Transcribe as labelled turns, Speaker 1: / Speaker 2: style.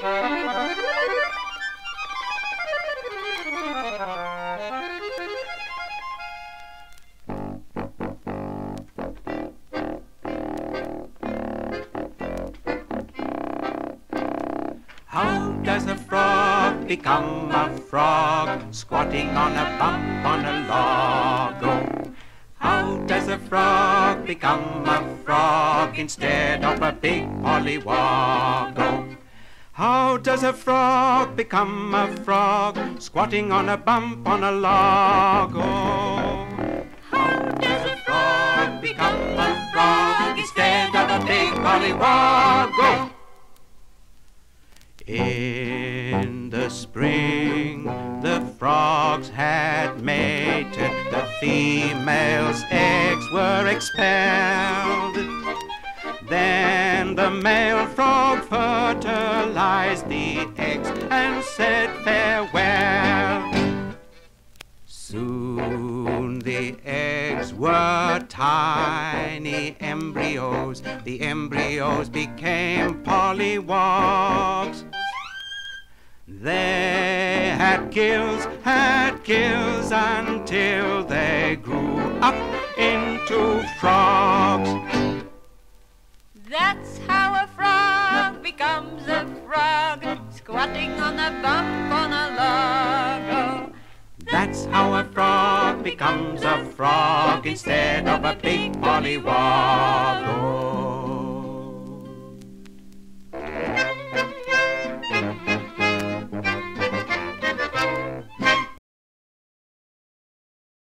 Speaker 1: How does a frog become a frog? Squatting on a bump on a log. Oh. How does a frog become a frog instead of a big pollywog? How does a frog become a frog, squatting on a bump on a log? Oh, how does a frog become a frog instead of a big pollywog? Oh. In the spring, the frogs had mated, the female's eggs were expelled. Then the male frog fertilized the eggs and said farewell. Soon the eggs were tiny embryos. The embryos became pollywogs. They had gills, had gills until they grew up into frogs.
Speaker 2: That's becomes a frog, squatting on a bump on a log.
Speaker 1: That's how a frog becomes a frog instead of a big pollywog.